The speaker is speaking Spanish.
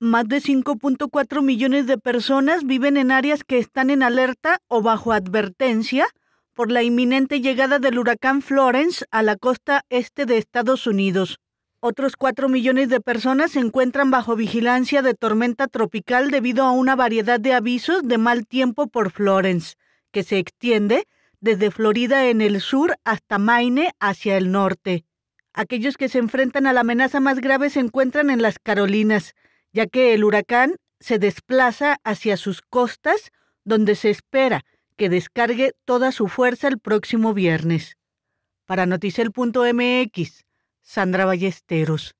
más de 5.4 millones de personas viven en áreas que están en alerta o bajo advertencia por la inminente llegada del huracán Florence a la costa este de Estados Unidos. Otros 4 millones de personas se encuentran bajo vigilancia de tormenta tropical debido a una variedad de avisos de mal tiempo por Florence, que se extiende desde Florida en el sur hasta Maine hacia el norte. Aquellos que se enfrentan a la amenaza más grave se encuentran en las Carolinas, ya que el huracán se desplaza hacia sus costas, donde se espera que descargue toda su fuerza el próximo viernes. Para Noticel.mx, Sandra Ballesteros.